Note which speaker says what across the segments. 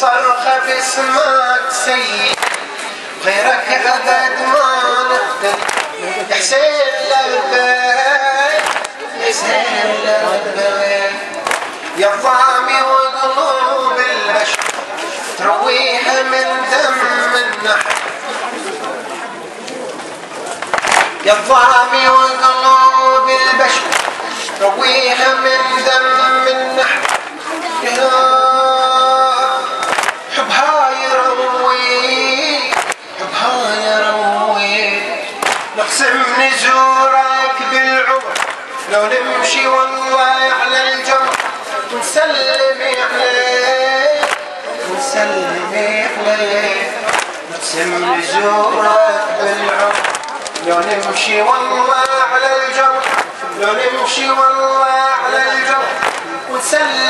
Speaker 1: صرخة باسمك سيد غيرك أبد ما نقدر حسين لبيك حسين لبيك يا ضامي وقلوب البشر ترويها من دم النحر يا الظامي وقلوب لو نمشي والله على الجمر. ونسلم عليك ونسلم عليك نقسم نزورك بالعمر. لو نمشي والله على الجمر. لو نمشي والله على الجمر. ونسلمي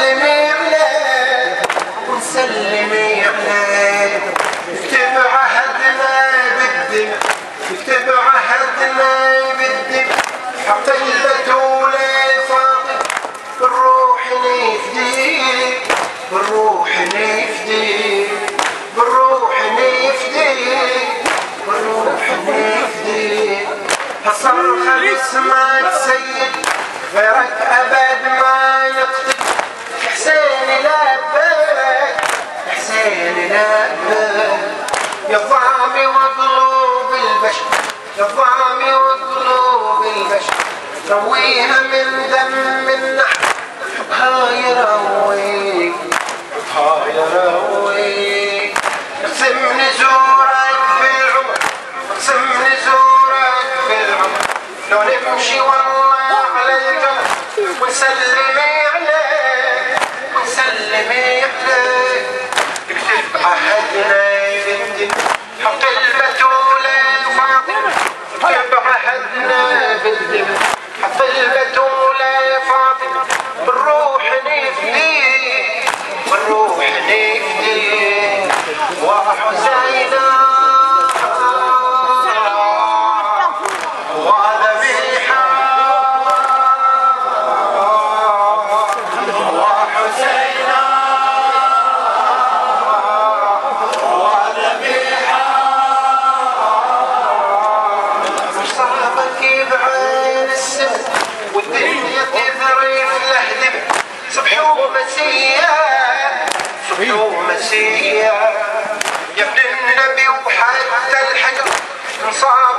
Speaker 1: بالروح نفديك بالروح نفديك بالروح نفديك هالصرخة باسمك سيد غيرك أبد ما يقتل. حسين لبيك حسين لبيك. يا ضامي وقلوب البشر يا ضامي وقلوب البشر. رويها من دم النحر حبها يرويك حبها يرويك اقسم نزورك في اقسم نزورك في لو نمشي والله الجمر ونسلمي عليك ونسلمي عليك اكتب عهدنا بالدين حق البتولة فاطمة اكتب عهدنا بالدين ومسيا صبح ومسيا يا. ابن النبي وحتى الحجر انصابك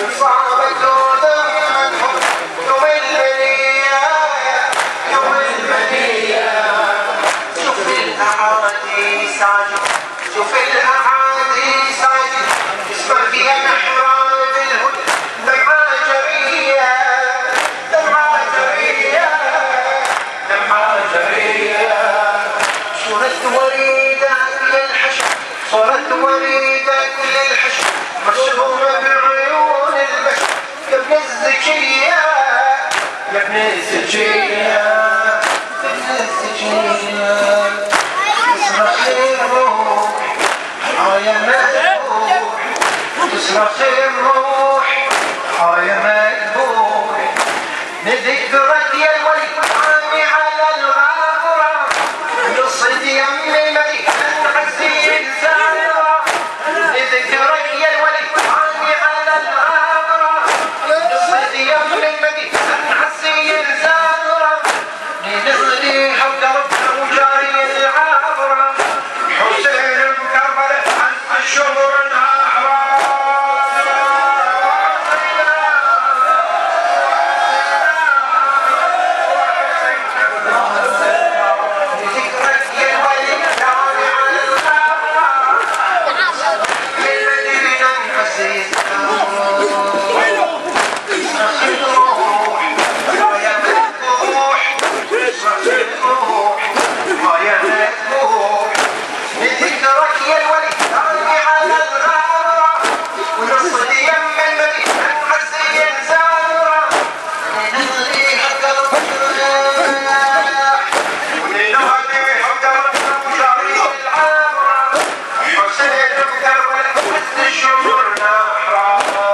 Speaker 1: الحجر من كنيس الجيال تصرخ الروح حايا مذبوح نكتب ونهز شعورنا حرام